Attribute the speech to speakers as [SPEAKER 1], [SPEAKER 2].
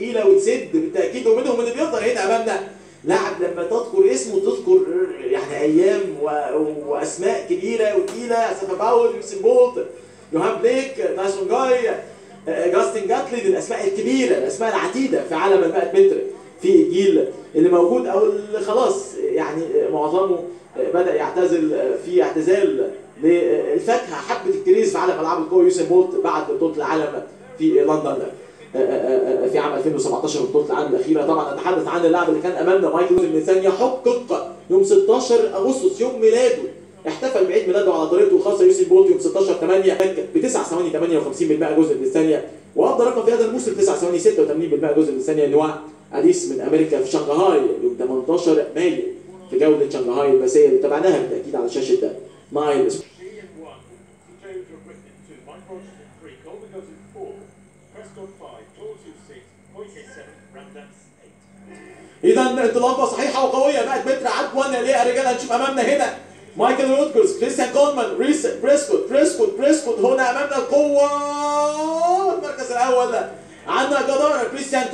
[SPEAKER 1] تقيله وتسد بالتأكيد ومنهم اللي بيفضل هنا أمامنا. لاعب لما تذكر اسمه تذكر يعني أيام و... وأسماء كبيرة وتقيلة أسافا باول يوسين بولت يوهان بليك تايسون جاي جاستن جاتلين الأسماء الكبيرة الأسماء العتيدة في عالم ال 100 متر في الجيل اللي موجود أو اللي خلاص يعني معظمه بدأ يعتزل في اعتزال للفاكهة حبة الكريز في عالم ألعاب القوة يوسين بولت بعد بطولة العالم في لندن. في عام 2017 بطوله العالم الاخيره طبعا اتحدث عن اللاعب اللي كان أمامنا. مايكل الميثان يحقق يوم 16 أغسطس يوم ميلاده. احتفل بعيد ميلاده على طريقته الخاصة يوسين بولت يوم 16 8 ب 9 ثواني 58 بالمئة جزء من الثانية. وافضل رقم في هذا الموسم 9 ثواني 86 بالمئة جزء من الثانية. نواه لايلز من أمريكا في شنغهاي يوم 18 مايو. في جولة شنغهاي الماسية اللي تابعناها بالتأكيد على شاشة نايل اذا انطلاقه صحيحه وقويه 100 متر عدوا يا رجال هنشوف امامنا هنا مايكل رودجرز كريستيان كولمان ريس بريسكوت بريسكوت بريسكوت هنا امامنا القوه المركز الأول عندنا جداره كريستيان